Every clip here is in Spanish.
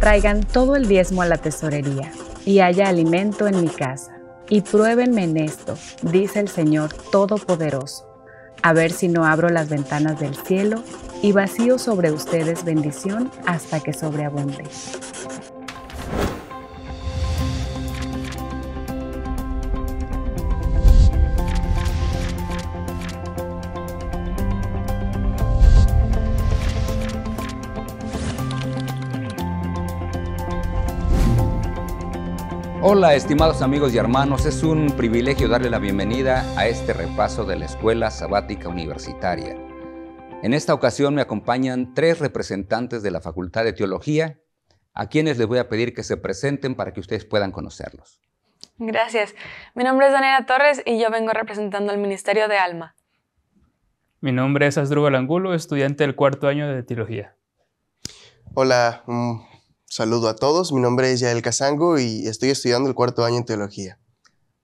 Traigan todo el diezmo a la tesorería, y haya alimento en mi casa. Y pruébenme en esto, dice el Señor Todopoderoso, a ver si no abro las ventanas del cielo y vacío sobre ustedes bendición hasta que sobreabunde. Hola estimados amigos y hermanos, es un privilegio darle la bienvenida a este repaso de la Escuela Sabática Universitaria. En esta ocasión me acompañan tres representantes de la Facultad de Teología, a quienes les voy a pedir que se presenten para que ustedes puedan conocerlos. Gracias. Mi nombre es Daniela Torres y yo vengo representando al Ministerio de Alma. Mi nombre es Asdrúbal Angulo, estudiante del cuarto año de Teología. Hola, Saludo a todos, mi nombre es Yael Casango y estoy estudiando el cuarto año en teología.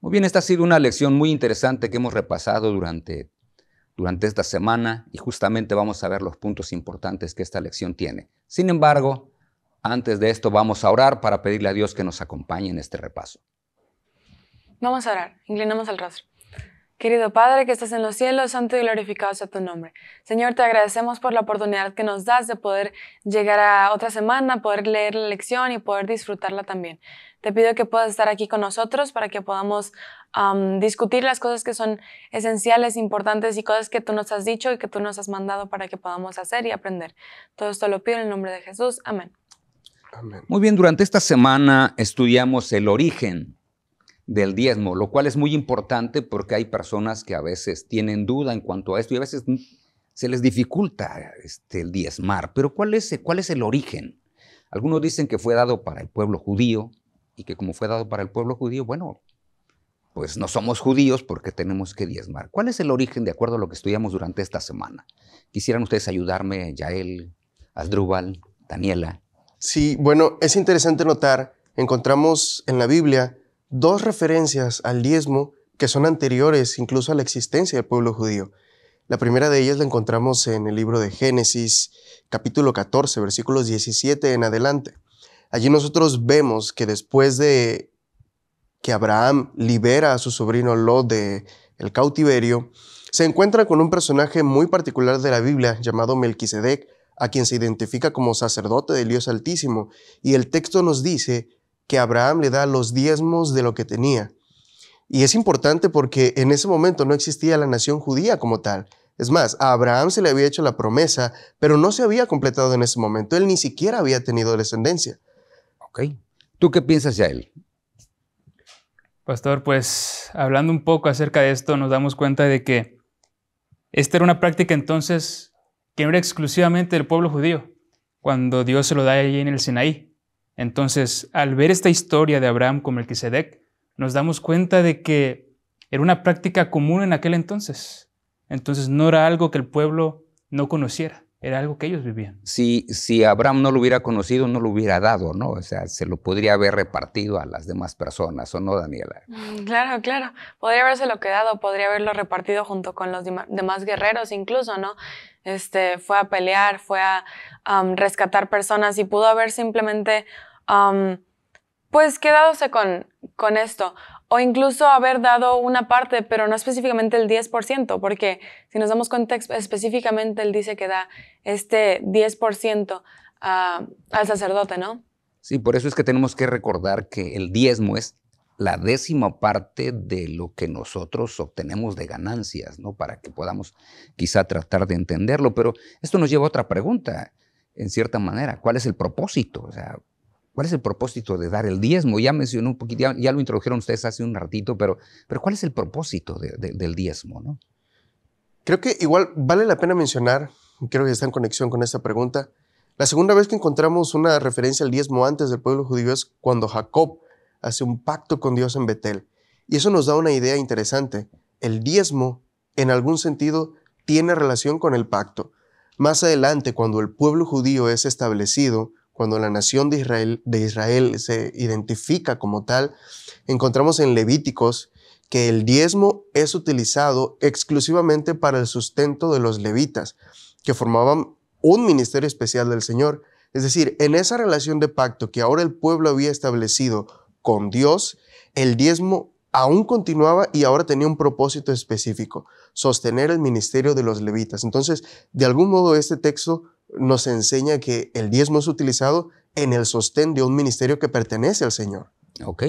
Muy bien, esta ha sido una lección muy interesante que hemos repasado durante, durante esta semana y justamente vamos a ver los puntos importantes que esta lección tiene. Sin embargo, antes de esto vamos a orar para pedirle a Dios que nos acompañe en este repaso. Vamos a orar, inclinamos el rostro. Querido Padre que estás en los cielos, santo y glorificado sea tu nombre. Señor, te agradecemos por la oportunidad que nos das de poder llegar a otra semana, poder leer la lección y poder disfrutarla también. Te pido que puedas estar aquí con nosotros para que podamos discutir las cosas que son esenciales, importantes y cosas que tú nos has dicho y que tú nos has mandado para que podamos hacer y aprender. Todo esto lo pido en el nombre de Jesús. Amén. Amén. Muy bien, durante esta semana estudiamos el origen del diezmo, lo cual es muy importante porque hay personas que a veces tienen duda en cuanto a esto y a veces se les dificulta este, el diezmar. Pero ¿cuál es, ¿cuál es el origen? Algunos dicen que fue dado para el pueblo judío y que como fue dado para el pueblo judío, bueno, pues no somos judíos porque tenemos que diezmar. ¿Cuál es el origen de acuerdo a lo que estudiamos durante esta semana? Quisieran ustedes ayudarme, Yael, Asdrúbal, Daniela. Sí, bueno, es interesante notar, encontramos en la Biblia dos referencias al diezmo que son anteriores incluso a la existencia del pueblo judío. La primera de ellas la encontramos en el libro de Génesis, capítulo 14, versículos 17 en adelante. Allí nosotros vemos que después de que Abraham libera a su sobrino Lot de el cautiverio, se encuentra con un personaje muy particular de la Biblia llamado Melquisedec, a quien se identifica como sacerdote del Dios Altísimo, y el texto nos dice que Abraham le da los diezmos de lo que tenía. Y es importante porque en ese momento no existía la nación judía como tal. Es más, a Abraham se le había hecho la promesa, pero no se había completado en ese momento. Él ni siquiera había tenido descendencia. Ok. ¿Tú qué piensas, él? Pastor, pues hablando un poco acerca de esto, nos damos cuenta de que esta era una práctica entonces que no era exclusivamente del pueblo judío, cuando Dios se lo da allí en el Sinaí. Entonces, al ver esta historia de Abraham con Melquisedec, nos damos cuenta de que era una práctica común en aquel entonces. Entonces, no era algo que el pueblo no conociera, era algo que ellos vivían. Si, si Abraham no lo hubiera conocido, no lo hubiera dado, ¿no? O sea, se lo podría haber repartido a las demás personas, ¿o no, Daniela? Mm, claro, claro. Podría habérselo quedado, podría haberlo repartido junto con los demás guerreros incluso, ¿no? Este, fue a pelear, fue a rescatar personas y pudo haber simplemente pues quedadose con, con esto. O incluso haber dado una parte, pero no específicamente el 10%, porque si nos damos cuenta específicamente, él dice que da este 10% al sacerdote, ¿no? Sí, por eso es que tenemos que recordar que el diezmo es la décima parte de lo que nosotros obtenemos de ganancias, ¿no? Para que podamos quizá tratar de entenderlo. Pero esto nos lleva a otra pregunta, en cierta manera. ¿Cuál es el propósito? O sea, ¿Cuál es el propósito de dar el diezmo? Ya mencionó un poquito, ya, lo introdujeron ustedes hace un ratito, pero, pero ¿cuál es el propósito del diezmo? ¿no? Creo que igual vale la pena mencionar, creo que está en conexión con esta pregunta, la segunda vez que encontramos una referencia al diezmo antes del pueblo judío es cuando Jacob hace un pacto con Dios en Betel. Y eso nos da una idea interesante. El diezmo, en algún sentido, tiene relación con el pacto. Más adelante, cuando el pueblo judío es establecido, cuando la nación de Israel, se identifica como tal, encontramos en Levíticos que el diezmo es utilizado exclusivamente para el sustento de los levitas, que formaban un ministerio especial del Señor. Es decir, en esa relación de pacto que ahora el pueblo había establecido con Dios, el diezmo aún continuaba y ahora tenía un propósito específico, sostener el ministerio de los levitas. Entonces, de algún modo este texto nos enseña que el diezmo es utilizado en el sostén de un ministerio que pertenece al Señor. Ok.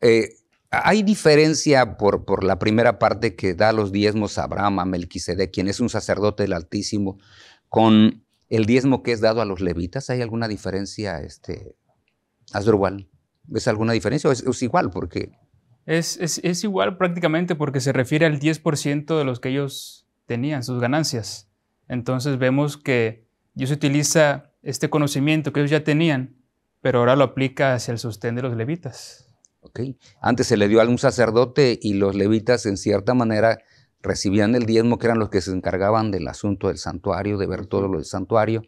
Eh, hay diferencia por, por, la primera parte que da los diezmos a Abraham, a Melquisedec, quien es un sacerdote del Altísimo, con el diezmo que es dado a los levitas. ¿Hay alguna diferencia, este, Asdrubal? ¿Ves alguna diferencia o es, igual? Porque... Es, es, es, igual prácticamente porque se refiere al 10% de los que ellos tenían, sus ganancias. Entonces vemos que Dios utiliza este conocimiento que ellos ya tenían, pero ahora lo aplica hacia el sostén de los levitas. Okay. Antes se le dio a un sacerdote y los levitas en cierta manera recibían el diezmo, que eran los que se encargaban del asunto del santuario, de ver todo lo del santuario.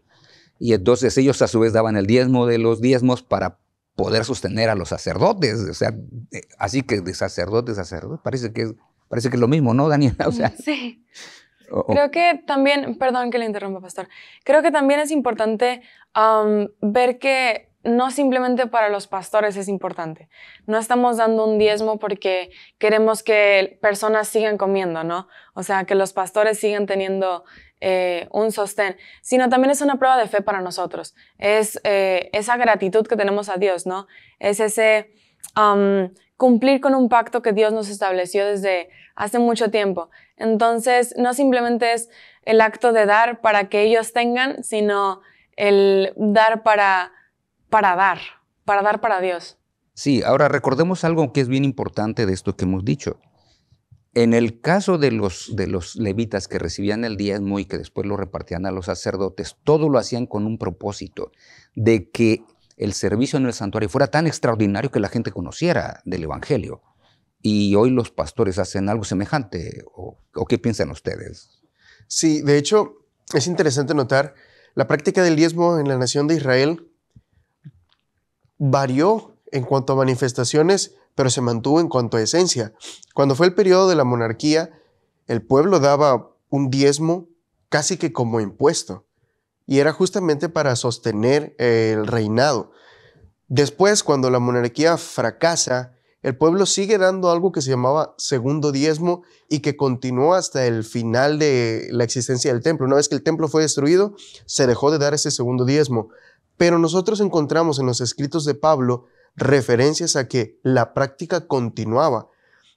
Y entonces ellos a su vez daban el diezmo de los diezmos para poder sostener a los sacerdotes. O sea, eh, así que de sacerdote a sacerdote, parece que, parece que es lo mismo, ¿no, Daniela? O sea, sí. Creo que también, perdón que le interrumpa, pastor, creo que también es importante ver que no simplemente para los pastores es importante. No estamos dando un diezmo porque queremos que personas sigan comiendo, ¿no? O sea, que los pastores sigan teniendo eh, un sostén, sino también es una prueba de fe para nosotros. Es eh, esa gratitud que tenemos a Dios, ¿no? Es ese cumplir con un pacto que Dios nos estableció desde hace mucho tiempo. Entonces, no simplemente es el acto de dar para que ellos tengan, sino el dar para, para dar, para dar para Dios. Sí, ahora recordemos algo que es bien importante de esto que hemos dicho. En el caso de los, de los levitas que recibían el diezmo y que después lo repartían a los sacerdotes, todo lo hacían con un propósito de que el servicio en el santuario fuera tan extraordinario que la gente conociera del Evangelio. Y hoy los pastores hacen algo semejante. ¿O, qué piensan ustedes? Sí, de hecho, es interesante notar la práctica del diezmo en la nación de Israel varió en cuanto a manifestaciones, pero se mantuvo en cuanto a esencia. Cuando fue el periodo de la monarquía, el pueblo daba un diezmo casi que como impuesto, y era justamente para sostener el reinado. Después, cuando la monarquía fracasa, el pueblo sigue dando algo que se llamaba segundo diezmo y que continuó hasta el final de la existencia del templo. Una vez que el templo fue destruido, se dejó de dar ese segundo diezmo. Pero nosotros encontramos en los escritos de Pablo referencias a que la práctica continuaba.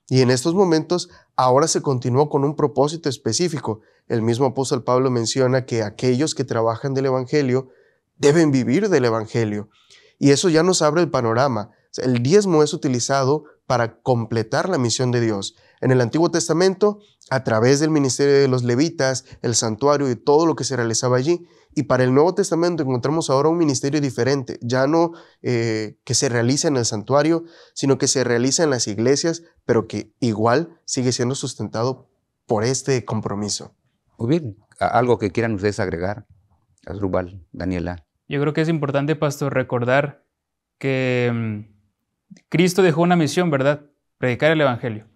Y en estos momentos ahora se continuó con un propósito específico. El mismo apóstol Pablo menciona que aquellos que trabajan del Evangelio deben vivir del Evangelio. Y eso ya nos abre el panorama el diezmo es utilizado para completar la misión de Dios. En el Antiguo Testamento, a través del ministerio de los levitas, el santuario y todo lo que se realizaba allí. Y para el Nuevo Testamento encontramos ahora un ministerio diferente, ya no eh, que se realiza en el santuario, sino que se realiza en las iglesias, pero que igual sigue siendo sustentado por este compromiso. Muy bien, algo que quieran ustedes agregar, Asrubal, Daniela. Yo creo que es importante, pastor, recordar que mm, Cristo dejó una misión, ¿verdad? Predicar el Evangelio.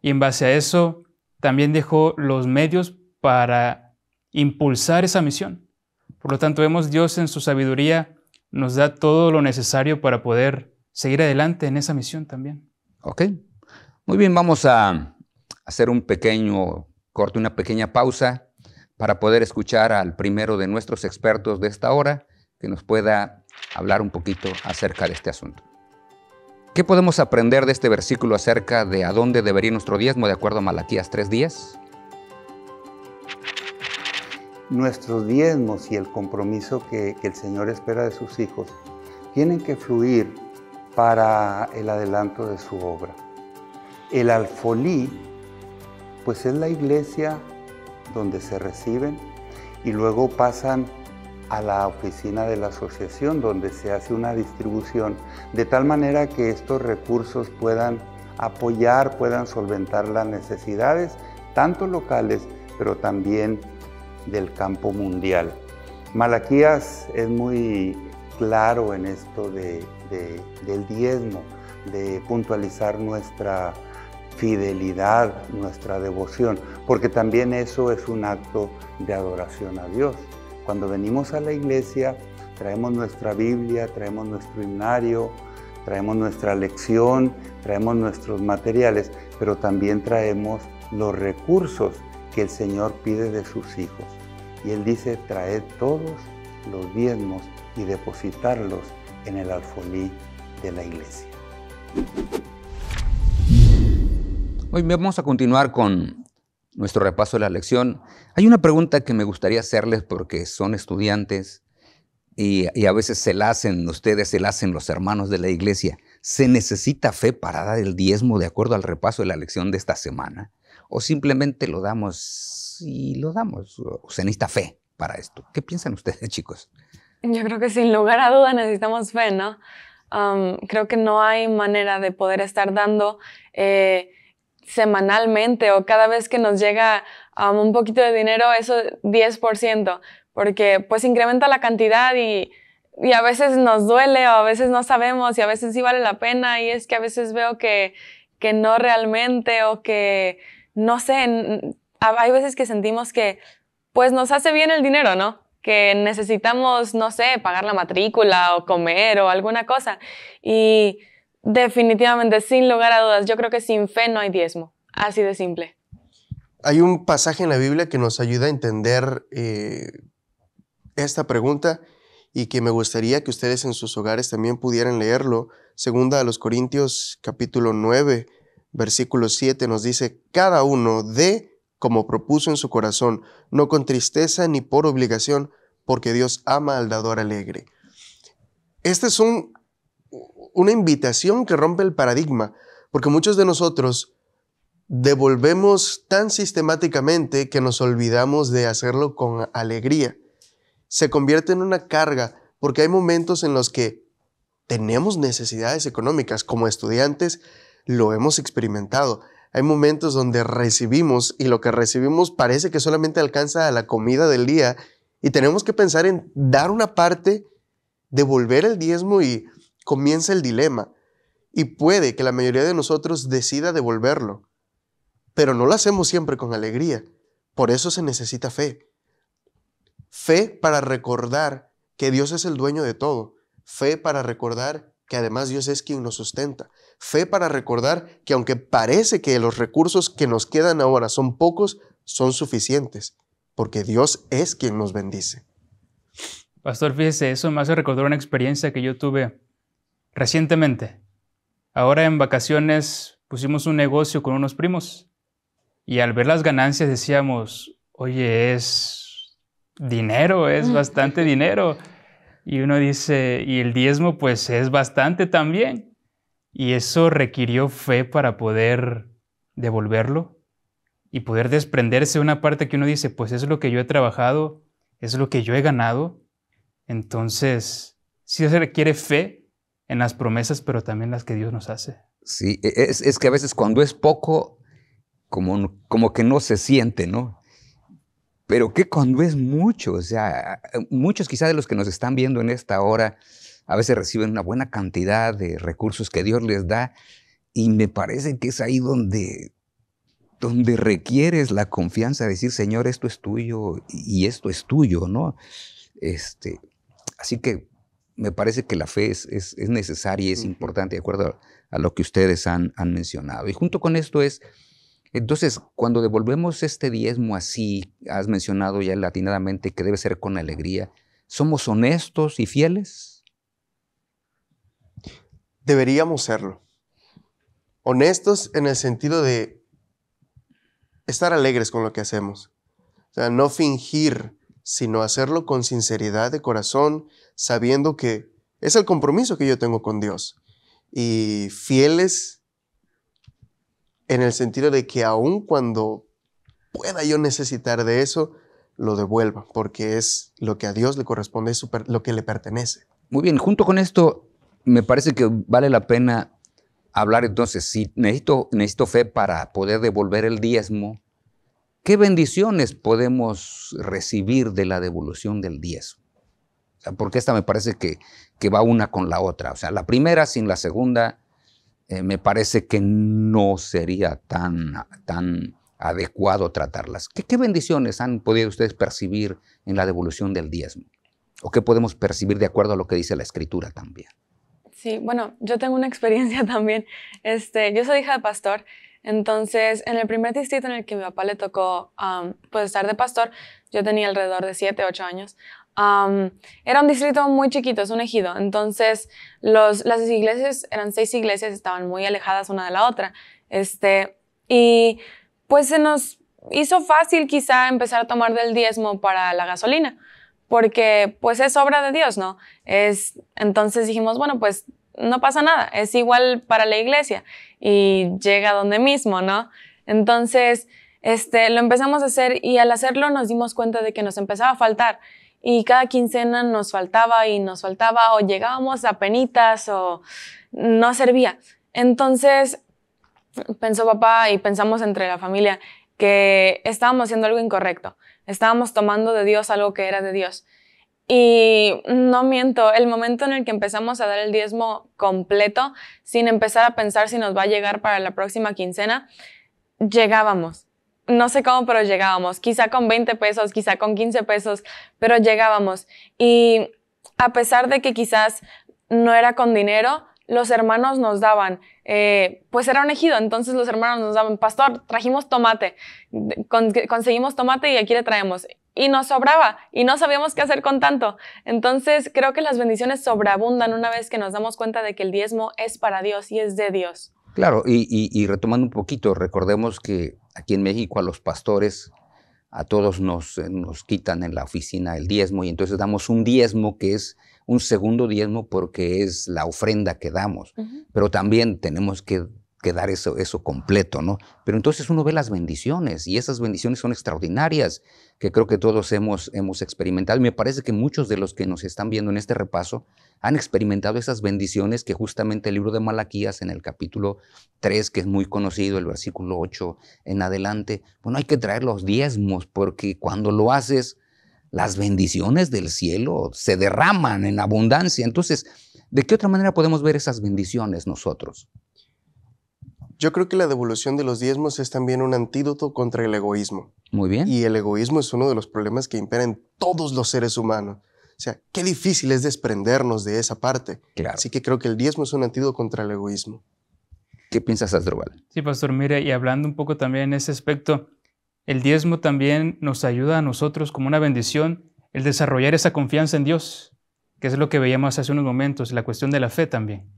Y en base a eso, también dejó los medios para impulsar esa misión. Por lo tanto, vemos Dios en su sabiduría nos da todo lo necesario para poder seguir adelante en esa misión también. Ok. Muy bien, vamos a hacer un pequeño corte, una pequeña pausa para poder escuchar al primero de nuestros expertos de esta hora que nos pueda hablar un poquito acerca de este asunto. ¿Qué podemos aprender de este versículo acerca de a dónde debería nuestro diezmo de acuerdo a Malaquías 3.10? Nuestros diezmos y el compromiso que, el Señor espera de sus hijos tienen que fluir para el adelanto de su obra. El alfolí, pues es la iglesia donde se reciben y luego pasan a la oficina de la asociación donde se hace una distribución de tal manera que estos recursos puedan apoyar, puedan solventar las necesidades, tanto locales, pero también del campo mundial. Malaquías es muy claro en esto de, del diezmo, de puntualizar nuestra fidelidad, nuestra devoción, porque también eso es un acto de adoración a Dios. Cuando venimos a la iglesia, Traemos nuestra Biblia, traemos nuestro himnario, traemos nuestra lección, traemos nuestros materiales, pero también traemos los recursos que el Señor pide de sus hijos. Y Él dice, traed todos los diezmos y depositarlos en el alfolí de la iglesia. Hoy vamos a continuar con nuestro repaso de la lección. Hay una pregunta que me gustaría hacerles porque son estudiantes y, a veces se la hacen ustedes, se la hacen los hermanos de la iglesia. ¿Se necesita fe para dar el diezmo de acuerdo al repaso de la lección de esta semana? ¿O simplemente lo damos y lo damos? ¿O se necesita fe para esto? ¿Qué piensan ustedes, chicos? Yo creo que sin lugar a duda necesitamos fe, ¿no? creo que no hay manera de poder estar dando eh, semanalmente o cada vez que nos llega un poquito de dinero, eso 10% porque pues incrementa la cantidad y, y, a veces nos duele o a veces no sabemos y a veces sí vale la pena y es que a veces veo que, que no realmente o que no sé, hay veces que sentimos que pues nos hace bien el dinero, ¿no? Que necesitamos, no sé, pagar la matrícula o comer o alguna cosa. Y definitivamente, sin lugar a dudas, yo creo que sin fe no hay diezmo. Así de simple. Hay un pasaje en la Biblia que nos ayuda a entender eh, esta pregunta y que me gustaría que ustedes en sus hogares también pudieran leerlo. Segunda a los Corintios capítulo 9, versículo 7 nos dice, cada uno dé como propuso en su corazón, no con tristeza ni por obligación, porque Dios ama al dador alegre. Esta es un, una invitación que rompe el paradigma, porque muchos de nosotros devolvemos tan sistemáticamente que nos olvidamos de hacerlo con alegría se convierte en una carga porque hay momentos en los que tenemos necesidades económicas. Como estudiantes lo hemos experimentado. Hay momentos donde recibimos y lo que recibimos parece que solamente alcanza a la comida del día y tenemos que pensar en dar una parte, devolver el diezmo y comienza el dilema. Y puede que la mayoría de nosotros decida devolverlo, pero no lo hacemos siempre con alegría. Por eso se necesita fe. Fe para recordar que Dios es el dueño de todo. Fe para recordar que además Dios es quien nos sustenta. Fe para recordar que aunque parece que los recursos que nos quedan ahora son pocos, son suficientes, porque Dios es quien nos bendice. Pastor, fíjese, eso me hace recordar una experiencia que yo tuve recientemente. Ahora en vacaciones pusimos un negocio con unos primos y al ver las ganancias decíamos, oye, es dinero, es bastante dinero. Y uno dice, y el diezmo pues es bastante también. Y eso requirió fe para poder devolverlo y poder desprenderse una parte que uno dice, pues es lo que yo he trabajado, es lo que yo he ganado. Entonces, sí se requiere fe en las promesas, pero también las que Dios nos hace. Sí, e, es, es que a veces cuando es poco, como, como que no se siente, ¿no? Pero que cuando es mucho, o sea, muchos quizás de los que nos están viendo en esta hora a veces reciben una buena cantidad de recursos que Dios les da y me parece que es ahí donde, donde requieres la confianza de decir, Señor, esto es tuyo y esto es tuyo, ¿no? Este, así que me parece que la fe es, es, necesaria y es importante, de acuerdo a, lo que ustedes han, han mencionado. Y junto con esto es entonces, cuando devolvemos este diezmo así, has mencionado ya latinadamente que debe ser con alegría, ¿somos honestos y fieles? Deberíamos serlo. Honestos en el sentido de estar alegres con lo que hacemos. O sea, no fingir, sino hacerlo con sinceridad de corazón, sabiendo que es el compromiso que yo tengo con Dios. Y fieles en el sentido de que aun cuando pueda yo necesitar de eso, lo devuelva, porque es lo que a Dios le corresponde, es lo que le pertenece. Muy bien, junto con esto, me parece que vale la pena hablar entonces, si necesito, necesito fe para poder devolver el diezmo, ¿qué bendiciones podemos recibir de la devolución del diezmo? porque esta me parece que, que va una con la otra. O sea, la primera sin la segunda eh, me parece que no sería tan, tan adecuado tratarlas. ¿Qué, bendiciones han podido ustedes percibir en la devolución del diezmo? ¿O qué podemos percibir de acuerdo a lo que dice la escritura también? Sí, bueno, yo tengo una experiencia también. Este, yo soy hija de pastor, entonces en el primer distrito en el que mi papá le tocó pues, estar de pastor, yo tenía alrededor de 7, 8 años. era un distrito muy chiquito, es un ejido. Entonces, las iglesias, eran seis iglesias, estaban muy alejadas una de la otra. Este, y pues se nos hizo fácil quizá empezar a tomar del diezmo para la gasolina, porque pues es obra de Dios, ¿no? Es, entonces dijimos, bueno, pues no pasa nada, es igual para la iglesia y llega donde mismo, ¿no? Entonces, este, lo empezamos a hacer y al hacerlo nos dimos cuenta de que nos empezaba a faltar y cada quincena nos faltaba y nos faltaba o llegábamos a penitas o no servía. Entonces, pensó papá y pensamos entre la familia, que estábamos haciendo algo incorrecto, estábamos tomando de Dios algo que era de Dios. Y no miento, el momento en el que empezamos a dar el diezmo completo, sin empezar a pensar si nos va a llegar para la próxima quincena, llegábamos. No sé cómo, pero llegábamos. Quizá con 20 pesos, quizá con 15 pesos, pero llegábamos. Y a pesar de que quizás no era con dinero, los hermanos nos daban, eh, pues era un ejido, entonces los hermanos nos daban, pastor, trajimos tomate, conseguimos tomate y aquí le traemos. Y nos sobraba y no sabíamos qué hacer con tanto. Entonces creo que las bendiciones sobreabundan una vez que nos damos cuenta de que el diezmo es para Dios y es de Dios. Claro, y, retomando un poquito, recordemos que aquí en México a los pastores a todos nos, nos quitan en la oficina el diezmo y entonces damos un diezmo que es un segundo diezmo porque es la ofrenda que damos, pero también tenemos que, dar eso, eso completo, ¿no? Pero entonces uno ve las bendiciones y esas bendiciones son extraordinarias que creo que todos hemos, hemos experimentado. Me parece que muchos de los que nos están viendo en este repaso han experimentado esas bendiciones que justamente el libro de Malaquías en el capítulo 3, que es muy conocido, el versículo 8 en adelante, bueno, hay que traer los diezmos porque cuando lo haces, las bendiciones del cielo se derraman en abundancia. Entonces, ¿de qué otra manera podemos ver esas bendiciones nosotros? Yo creo que la devolución de los diezmos es también un antídoto contra el egoísmo. Muy bien. Y el egoísmo es uno de los problemas que imperan en todos los seres humanos. O sea, qué difícil es desprendernos de esa parte. Claro. Así que creo que el diezmo es un antídoto contra el egoísmo. ¿Qué piensas, Asdrúbal? Sí, pastor, mire, y hablando un poco también en ese aspecto, el diezmo también nos ayuda a nosotros como una bendición el desarrollar esa confianza en Dios, que es lo que veíamos hace unos momentos, la cuestión de la fe también.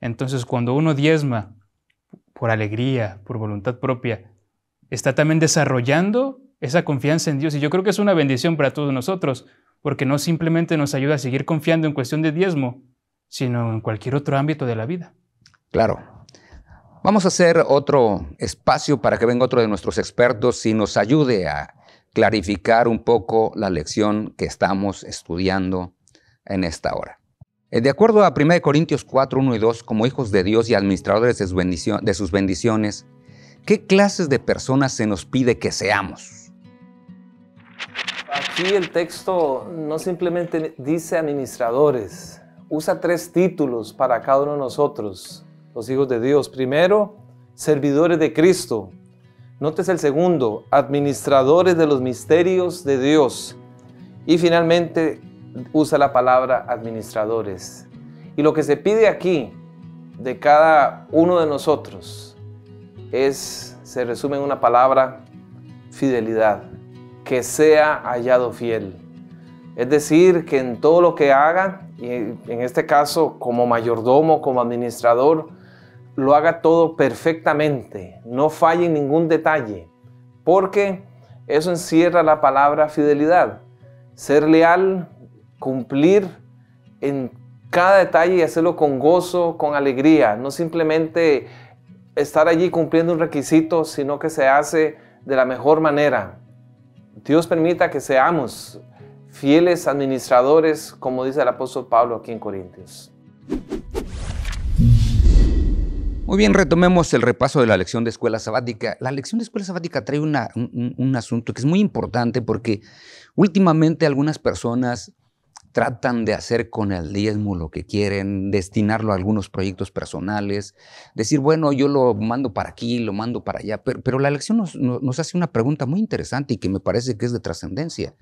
Entonces, cuando uno diezma por alegría, por voluntad propia, está también desarrollando esa confianza en Dios. Y yo creo que es una bendición para todos nosotros, porque no simplemente nos ayuda a seguir confiando en cuestión de diezmo, sino en cualquier otro ámbito de la vida. Claro, Vamos a hacer otro espacio para que venga otro de nuestros expertos y nos ayude a clarificar un poco la lección que estamos estudiando en esta hora. Eh, de acuerdo a 1 Corintios 4, 1 y 2, como hijos de Dios y administradores de sus, bendiciones, ¿qué clases de personas se nos pide que seamos? Aquí el texto no simplemente dice administradores, usa tres títulos para cada uno de nosotros los hijos de Dios. Primero, servidores de Cristo. Notes el segundo, administradores de los misterios de Dios. Y finalmente usa la palabra administradores. Y lo que se pide aquí de cada uno de nosotros es, se resume en una palabra, fidelidad. Que sea hallado fiel. Es decir, que en todo lo que haga, y en este caso como mayordomo, como administrador, lo haga todo perfectamente, no falle en ningún detalle, porque eso encierra la palabra fidelidad. Ser leal, cumplir en cada detalle y hacerlo con gozo, con alegría, no simplemente estar allí cumpliendo un requisito, sino que se hace de la mejor manera. Dios permita que seamos fieles administradores, como dice el apóstol Pablo aquí en Corintios. Muy bien, retomemos el repaso de la lección de escuela sabática. La lección de escuela sabática trae un, asunto que es muy importante porque últimamente algunas personas tratan de hacer con el diezmo lo que quieren, destinarlo a algunos proyectos personales, decir, bueno, yo lo mando para aquí, lo mando para allá, pero, la lección nos, nos, hace una pregunta muy interesante y que me parece que es de trascendencia.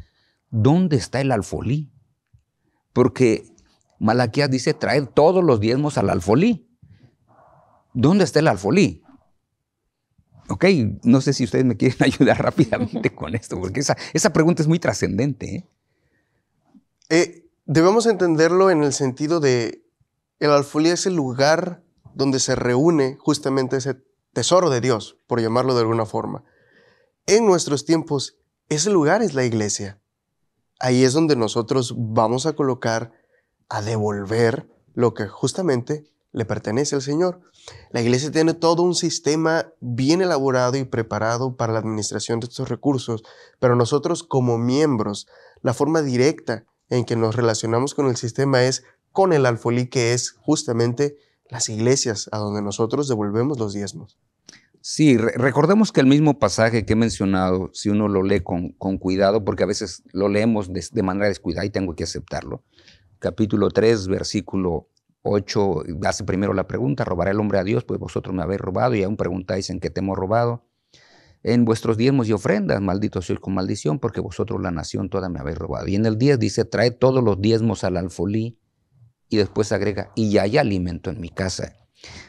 ¿Dónde está el alfolí? porque Malaquías dice, traed todos los diezmos al alfolí. ¿Dónde está el alfolí? Ok, no sé si ustedes me quieren ayudar rápidamente con esto, porque esa, esa pregunta es muy trascendente. ¿eh? Eh, debemos entenderlo en el sentido de el alfolí es el lugar donde se reúne justamente ese tesoro de Dios, por llamarlo de alguna forma. En nuestros tiempos, ese lugar es la iglesia. Ahí es donde nosotros vamos a colocar, a devolver lo que justamente le pertenece al Señor. La iglesia tiene todo un sistema bien elaborado y preparado para la administración de estos recursos, pero nosotros como miembros, la forma directa en que nos relacionamos con el sistema es con el alfolí, que es justamente las iglesias a donde nosotros devolvemos los diezmos. Sí, recordemos que el mismo pasaje que he mencionado, si uno lo lee con, cuidado, porque a veces lo leemos de, de, manera descuidada y tengo que aceptarlo. Capítulo 3, versículo 8, hace primero la pregunta, ¿robará el hombre a Dios? Pues vosotros me habéis robado y aún preguntáis en qué te hemos robado. En vuestros diezmos y ofrendas, maldito sois con maldición, porque vosotros la nación toda me habéis robado. Y en el 10 dice, trae todos los diezmos al alfolí y después agrega, y ya hay alimento en mi casa.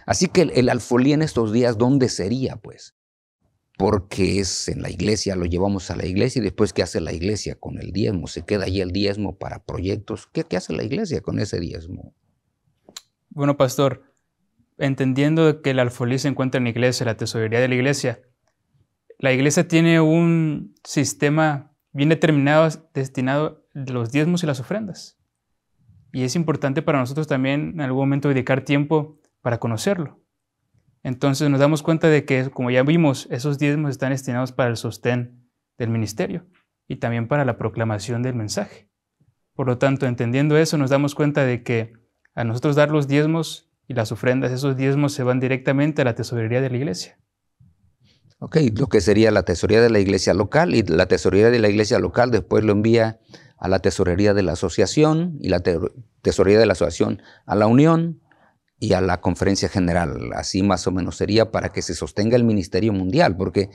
Así que el, alfolí en estos días, ¿dónde sería? Pues porque es en la iglesia, lo llevamos a la iglesia y después ¿qué hace la iglesia con el diezmo? ¿Se queda ahí el diezmo para proyectos? ¿Qué, qué hace la iglesia con ese diezmo? Bueno, pastor, entendiendo que el alfolí se encuentra en la iglesia, la tesorería de la iglesia, la iglesia tiene un sistema bien determinado destinado a los diezmos y las ofrendas. Y es importante para nosotros también en algún momento dedicar tiempo para conocerlo. Entonces nos damos cuenta de que, como ya vimos, esos diezmos están destinados para el sostén del ministerio y también para la proclamación del mensaje. Por lo tanto, entendiendo eso, nos damos cuenta de que a nosotros dar los diezmos y las ofrendas, esos diezmos se van directamente a la tesorería de la iglesia. Ok, lo que sería la tesorería de la iglesia local y la tesorería de la iglesia local después lo envía a la tesorería de la asociación y la tesorería de la asociación a la unión y a la conferencia general. Así más o menos sería para que se sostenga el ministerio mundial, porque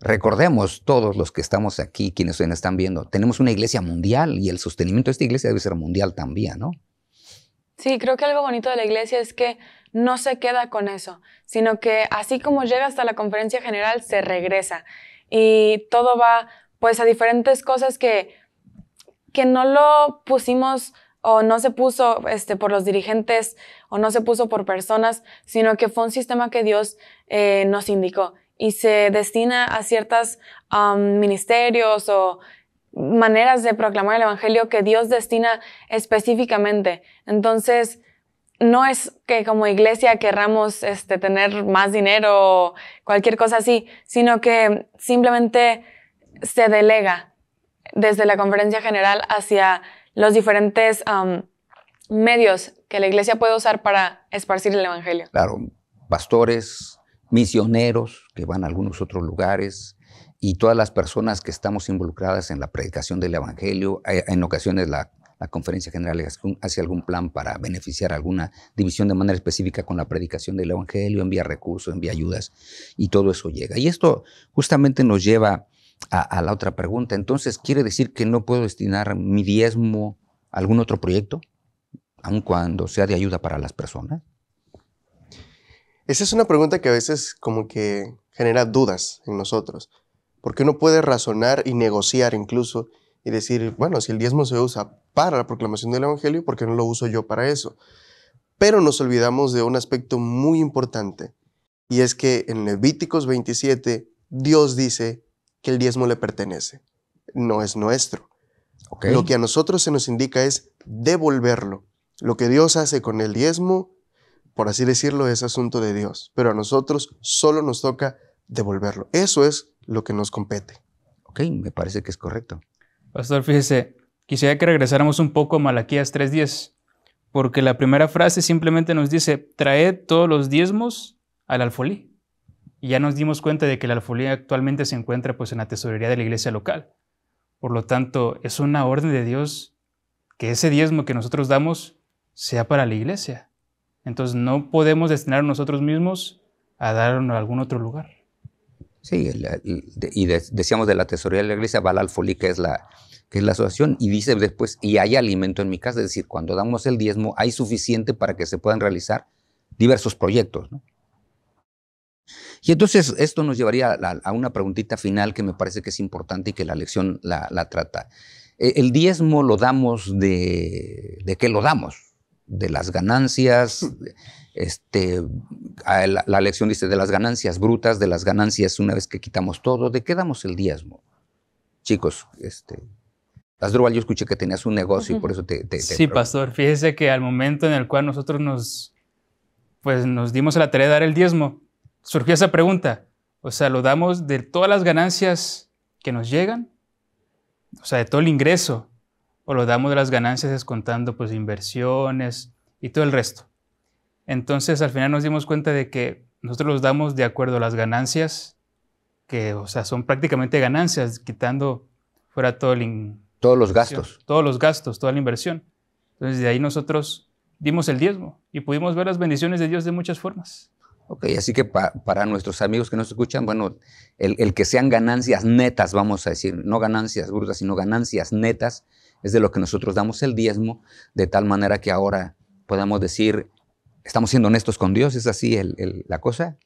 recordemos todos los que estamos aquí, quienes nos están viendo, tenemos una iglesia mundial y el sostenimiento de esta iglesia debe ser mundial también, ¿no? Sí, creo que algo bonito de la iglesia es que no se queda con eso, sino que así como llega hasta la conferencia general, se regresa. Y todo va pues a diferentes cosas que que no lo pusimos o no se puso este, por los dirigentes o no se puso por personas, sino que fue un sistema que Dios eh, nos indicó y se destina a ciertos ministerios o maneras de proclamar el Evangelio que Dios destina específicamente. Entonces, no es que como iglesia querramos este, tener más dinero o cualquier cosa así, sino que simplemente se delega desde la conferencia general hacia los diferentes medios que la iglesia puede usar para esparcir el Evangelio. Claro, pastores, misioneros que van a algunos otros lugares y todas las personas que estamos involucradas en la predicación del Evangelio. Eh, en ocasiones la, la conferencia general hace algún plan para beneficiar a alguna división de manera específica con la predicación del Evangelio, envía recursos, envía ayudas y todo eso llega. Y esto justamente nos lleva a, la otra pregunta. Entonces, ¿quiere decir que no puedo destinar mi diezmo a algún otro proyecto, aun cuando sea de ayuda para las personas? Esa es una pregunta que a veces como que genera dudas en nosotros, porque uno puede razonar y negociar incluso y decir, bueno, si el diezmo se usa para la proclamación del Evangelio, ¿por qué no lo uso yo para eso? Pero nos olvidamos de un aspecto muy importante, y es que en Levíticos 27 Dios dice que el diezmo le pertenece, no es nuestro. Lo que a nosotros se nos indica es devolverlo. Lo que Dios hace con el diezmo, por así decirlo, es asunto de Dios, pero a nosotros solo nos toca devolverlo. Eso es lo que nos compete. Ok, me parece que es correcto. Pastor, fíjese, quisiera que regresáramos un poco a Malaquías 3.10, porque la primera frase simplemente nos dice, traed todos los diezmos al alfolí. Y ya nos dimos cuenta de que la alfolía actualmente se encuentra pues en la tesorería de la iglesia local. Por lo tanto, es una orden de Dios que ese diezmo que nosotros damos sea para la iglesia. Entonces no podemos destinar nosotros mismos a darlo a algún otro lugar. Sí, y decíamos de la tesorería de la iglesia, Folí, que es la, que es la asociación, y dice después, y hay alimento en mi casa, es decir, cuando damos el diezmo hay suficiente para que se puedan realizar diversos proyectos. Y entonces esto nos llevaría a, una preguntita final que me parece que es importante y que la lección la, trata. E, el diezmo lo damos de, ¿de qué lo damos? De las ganancias, este, la, la, lección dice de las ganancias brutas, de las ganancias una vez que quitamos todo, ¿de qué damos el diezmo? Chicos, este, Asdrúbal, yo escuché que tenías un negocio y por eso te... sí, pastor, fíjese que al momento en el cual nosotros nos, pues, nos dimos a la tarea de dar el diezmo, surgió esa pregunta. O sea, ¿lo damos de todas las ganancias que nos llegan? O sea, de todo el ingreso. ¿O lo damos de las ganancias descontando pues inversiones y todo el resto? Entonces, al final nos dimos cuenta de que nosotros los damos de acuerdo a las ganancias, que, o sea, son prácticamente ganancias, quitando fuera todo el... Todos los gastos. Todos los gastos, toda la inversión. Entonces, de ahí nosotros dimos el diezmo y pudimos ver las bendiciones de Dios de muchas formas. Ok, así que para nuestros amigos que nos escuchan, bueno, el, que sean ganancias netas, vamos a decir, no ganancias brutas, sino ganancias netas, es de lo que nosotros damos el diezmo, de tal manera que ahora podamos decir, estamos siendo honestos con Dios, ¿es así la cosa?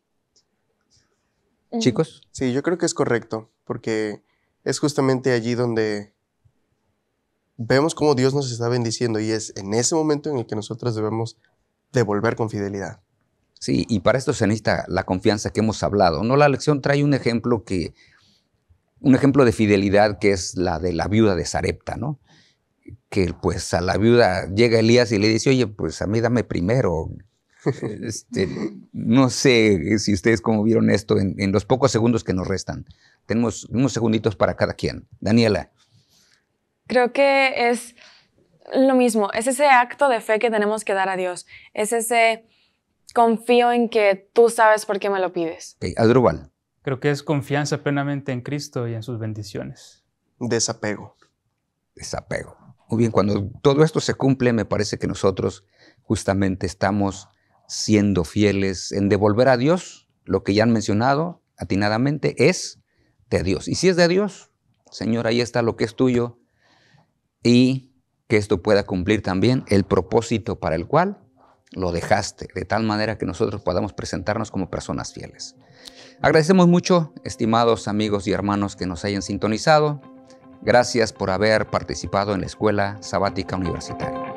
Chicos. Sí, yo creo que es correcto, porque es justamente allí donde vemos cómo Dios nos está bendiciendo y es en ese momento en el que nosotros debemos devolver con fidelidad. Sí, y para esto se necesita la confianza que hemos hablado. No, la lección trae un ejemplo que, un ejemplo de fidelidad que es la de la viuda de Sarepta, ¿no? Que pues a la viuda llega Elías y le dice, oye, pues a mí dame primero. Este, no sé si ustedes como vieron esto en, en, los pocos segundos que nos restan. Tenemos unos segunditos para cada quien. Daniela. Creo que es lo mismo, es ese acto de fe que tenemos que dar a Dios, es ese confío en que tú sabes por qué me lo pides. Okay. Adrubal. Creo que es confianza plenamente en Cristo y en sus bendiciones. Desapego. Desapego. Muy bien, cuando todo esto se cumple, me parece que nosotros justamente estamos siendo fieles en devolver a Dios lo que ya han mencionado atinadamente es de Dios. Y si es de Dios, Señor, ahí está lo que es tuyo y que esto pueda cumplir también el propósito para el cual lo dejaste, de tal manera que nosotros podamos presentarnos como personas fieles. Agradecemos mucho, estimados amigos y hermanos que nos hayan sintonizado. Gracias por haber participado en la Escuela Sabática Universitaria.